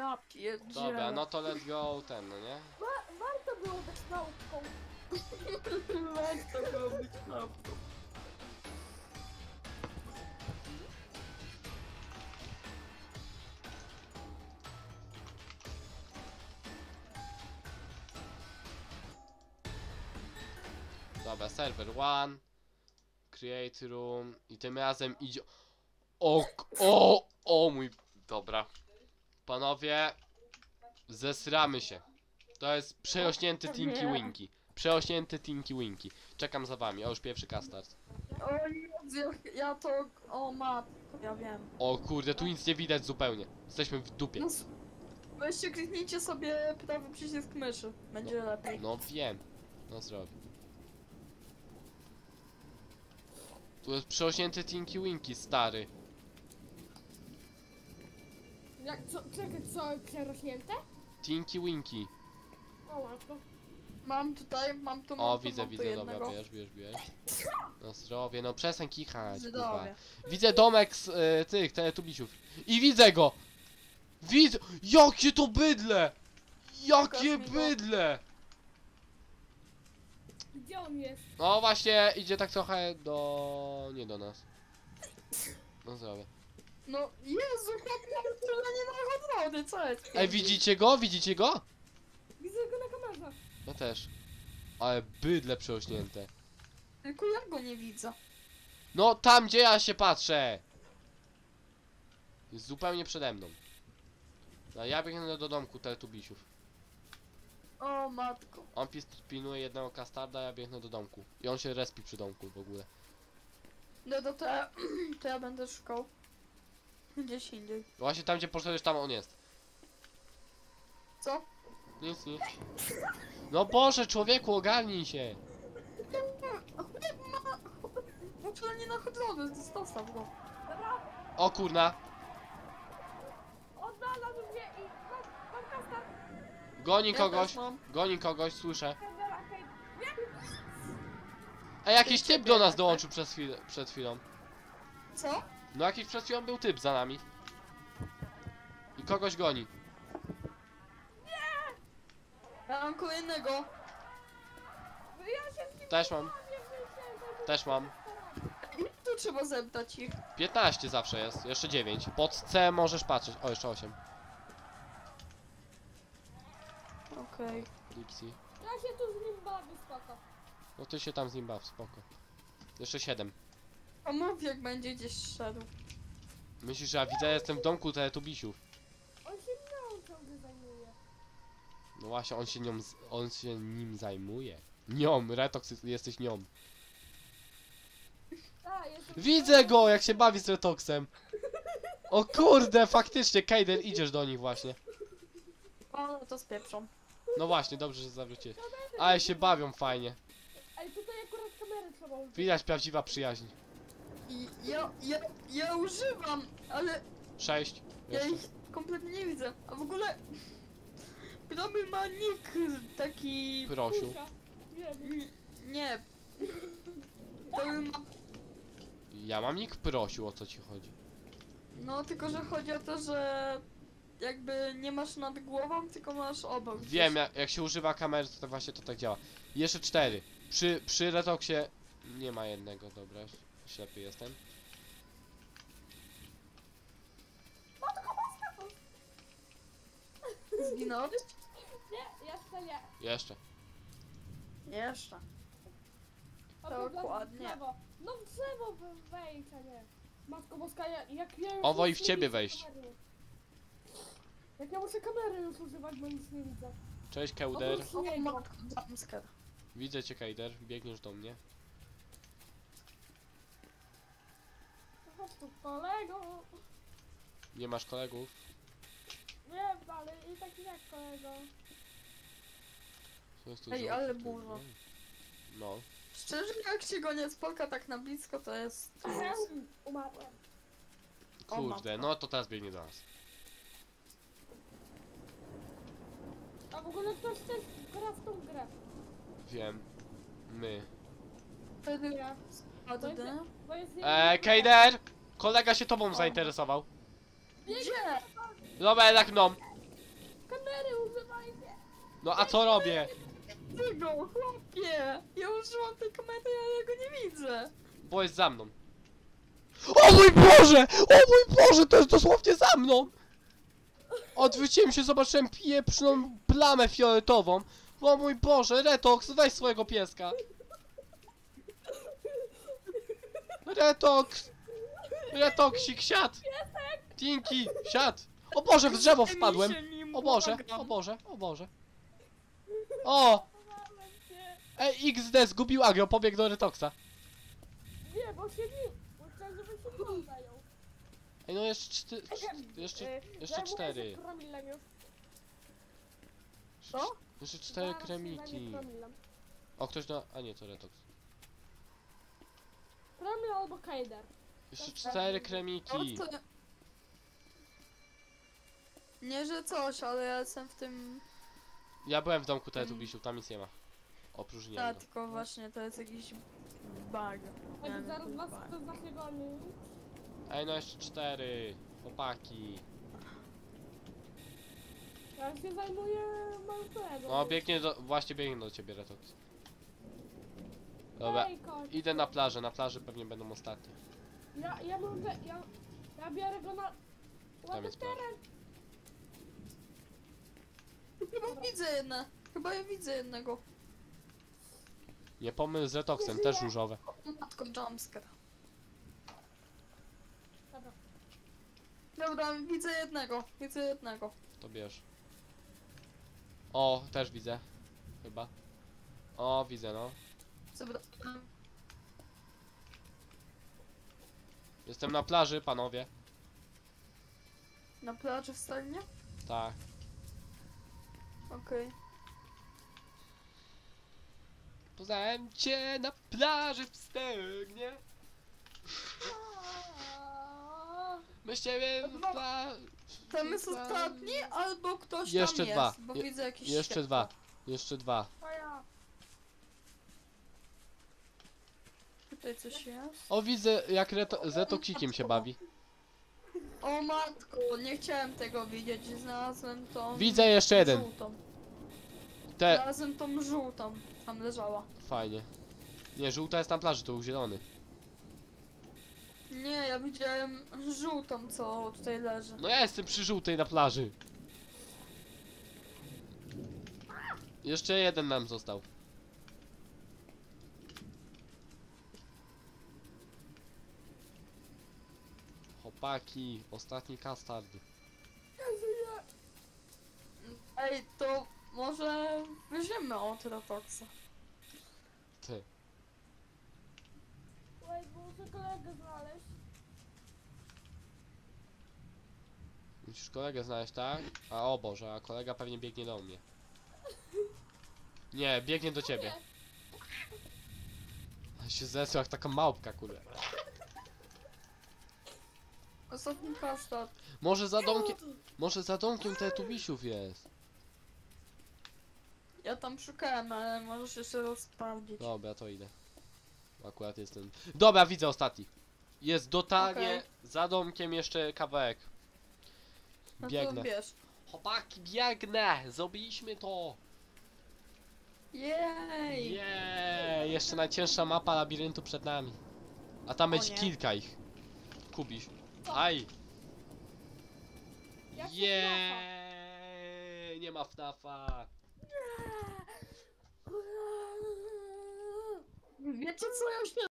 Ja pierdzielę. Dobra, no to let's go ten, no nie? Wa- warto było być nauką. Warto było być. Dobra, server one. Create room. I tym razem idzie... O, o, o mój... Dobra. Panowie, zesramy się. To jest przerośnięty Tinky. Winky. Przerośnięty Tinky Winky. Czekam za wami, o już pierwszy kastard. O Jezu, ja- to... O matko, ja wiem. O kurde, tu nic nie widać zupełnie. Jesteśmy w dupie. No, s- weźcie, kliknijcie sobie prawy przycisk myszy. Będzie lepiej. No wiem. No zrobię. Tu jest przerośnięty Tinky Winky, stary. Jak, co, czekaj, co, przerośnięte? Tinky Winky. O łatwo. Mam tutaj, mam tu, mam O, tu, widzę, mam tu widzę, jednego. dobra, bierz, bierz, bierz. No zdrowie, no przestań kichać, kurwa. Zdrowie. Widzę domek z y, tych teletubisiów. I widzę go! Widzę! Jakie to bydle! Jakie Pokaż mi go. bydle! Gdzie on jest? No właśnie, idzie tak trochę do... nie do nas. No zdrowie. No, Jezu, chłop miał tyle nienachodzony, co jest? Ej, widzicie go? Widzicie go? Widzę go na kamerze. No też. Ale bydle przerośnięte. Tylko ja go nie widzę. No tam gdzie ja się patrzę! Jest zupełnie przede mną. No ja biegnę do domku teletubisiów. O matko. On pis- pilnuje jednego kastarda, ja biegnę do domku. I on się respi przy domku w ogóle. No to, to, ja, to ja będę szukał. Gdzieś indziej. Właśnie tam gdzie poszedłeś, tam on jest. Co? Nic, nic. No Boże, człowieku, ogarnij się! No tyle nienachodzony, zostaw go. Dobra, O kurna! odnalazł mnie i mam, mam kasta. Goni Ja kogoś! też mam. Goni kogoś, słyszę. Hej. Ej, jakiś typ do nas tak, dołączył przez chwilę, przed chwilą. Co? No jakiś przed chwilą był typ za nami. I kogoś goni. Ja mam kolejnego. Ja się z nim Też mam, nie też mam. Tu trzeba zebrać ich. 15 zawsze jest, jeszcze 9. Pod C możesz patrzeć. O, jeszcze 8. Okej. Dipsy. Ja się tu z nim bawię, spoko. No ty się tam z nim baw, spoko. Jeszcze 7. A mów jak będzie gdzieś szedł. Myślisz, że ja widzę, jestem w domku teletubisiów. On się mną ciągle zajmuje. No właśnie, on się nią, z- on się nim zajmuje. Nią, Retox, jest- jesteś nią. A, jest... Widzę go, jak się bawi z Retoxem. O kurde, faktycznie, Kejder, idziesz do nich właśnie. O, no to spieprzą. No właśnie, dobrze, że zawróciłeś. Ale się bawią fajnie. Ej, tutaj akurat kamery trzeba użyć. Widać prawdziwa przyjaźń. I ja, ja, ja używam, ale 6. ja ich kompletnie nie widzę. A w ogóle... Proby ma nick taki... Prosiu. Kurka. Wiem. N- Nie. To ma... Ja mam nick prosił, o co ci chodzi. No, tylko że chodzi o to, że... Jakby nie masz nad głową, tylko masz obok. Wiem, jak, jak się używa kamery, to, to właśnie to tak działa. Jeszcze 4. Przy, przy Retoxie nie ma jednego, dobra. Ślepy jestem. Zginąłeś? Nie, jeszcze nie. Jeszcze. Jeszcze. O, Dokładnie. w drzewo. No w drzewo we- wejdź, a nie. Matko boska, ja, jak ja już Owo i nic w nie ciebie widzę wejść. kamery. Jak ja muszę kamery już używać, bo nic nie widzę. Cześć. Oprócz O, niego. matko, jumpscare. Widzę cię Kejder, biegniesz do mnie. Chodź tu, kolego. Nie masz kolegów? Wiem, ale i tak i tak, kolego. Co jest tu Ej, za- ale burza. No. Szczerze, jak się go nie spotka tak na blisko, to jest... Umarłem. O, Kurde, matko. no to teraz biegnie do nas. A w ogóle ktoś też gra w tą grę. Wiem. My. Wtedy Ja. Jest Eee, Kejder! Kolega się tobą O. zainteresował. Gdzie? Dobra, jednak no. No a co robię? Ty go, chłopie! Ja użyłam tej kamery, ale ja go nie widzę. Bo jest za mną. O mój Boże! O mój Boże, to jest dosłownie za mną! Odwróciłem się, zobaczyłem pieprzną plamę fioletową. O mój Boże, Retox, weź swojego pieska. Retox! Retoksik, siad! Tinki, siad! O Boże, w drzewo wpadłem! O Boże, o Boże, o Boże. O! Ej, XD zgubił agro, pobiegł do Retoxa. Nie, bo się nie... Bo chciałem, żeby się zajął. Ej, no jeszcze czty, jeszcze, E, jeszcze cztery. Co? Jeszcze cztery kremiki. O, ktoś na... A nie, to Retox. Promil albo Kejder. Jeszcze To cztery tak. kremiki. O, to... Nie, że coś, ale ja jestem w tym... Ja byłem w domku Mm. Teletubisiu, tam nic nie ma. Oprócz niego. tylko właśnie to jest jakiś bug. Nie wiem, zaraz was bug. to. Ej, no jeszcze cztery. Chłopaki. Ja się zajmuję Malfredo. No, biegnie do... Właśnie biegnie do ciebie, Retox. Dobra, Ej, koń. idę na plażę. Na plaży pewnie będą ostatnie. Ja, ja mam te, ja, ja biorę go na... Tam Ładny jest plaża. teren. Chyba widzę jedne. Chyba ja widzę jednego. Nie pomyl z Retoxem, Nie też różowe. Matko, jumpscare. Dobra. Dobra, widzę jednego. Widzę jednego. To bierz. O, też widzę. Chyba. O, widzę, no. Dobra. Jestem na plaży, panowie. Na plaży w Stalinie? Tak. Okej. Poznałem cię na plaży w Stegnie. My z ciebie w No, pla... Tam jest ostatni, albo ktoś Jeszcze tam dwa. jest, bo Je- widzę jakieś Jeszcze światło. dwa. Jeszcze dwa. A ja. Tutaj coś jest. O, widzę jak reto... z retoksikiem się bawi. O matko, nie chciałem tego widzieć. Znalazłem tą... Widzę jeszcze jeden. Żółtą. Te... Znalazłem tą żółtą. Tam leżała. Fajnie. Nie, żółta jest na plaży, to był zielony. Nie, ja widziałem żółtą, co tutaj leży. No ja jestem przy żółtej na plaży. Jeszcze jeden nam został. Chłopaki, ostatni kastard. Ej, to może weźmiemy od Rotoxa. Ty. Wait, bo muszę kolegę znaleźć. Musisz kolegę znaleźć, tak? A o Boże, a kolega pewnie biegnie do mnie. Nie, biegnie do ciebie. On się zesłał jak taka małpka, kurde. Ostatni kastard. Może za domkiem, może za domkiem Teletubisiów jest. Ja tam szukałem, ale możesz jeszcze raz sprawdzić. Dobra, to idę. Akurat jest ten. Dobra, widzę ostatni. Jest totalnie Okej. za domkiem jeszcze kawałek. No to Biegnę. wiesz. Chłopaki, biegnę! Zrobiliśmy to! Jej! Jej! Jeszcze najcięższa mapa labiryntu przed nami. A tam O będzie nie. kilka ich. Kubisz. Aj! Jak Jej! Nie ma FNAFa. Wiecie co, ja już nie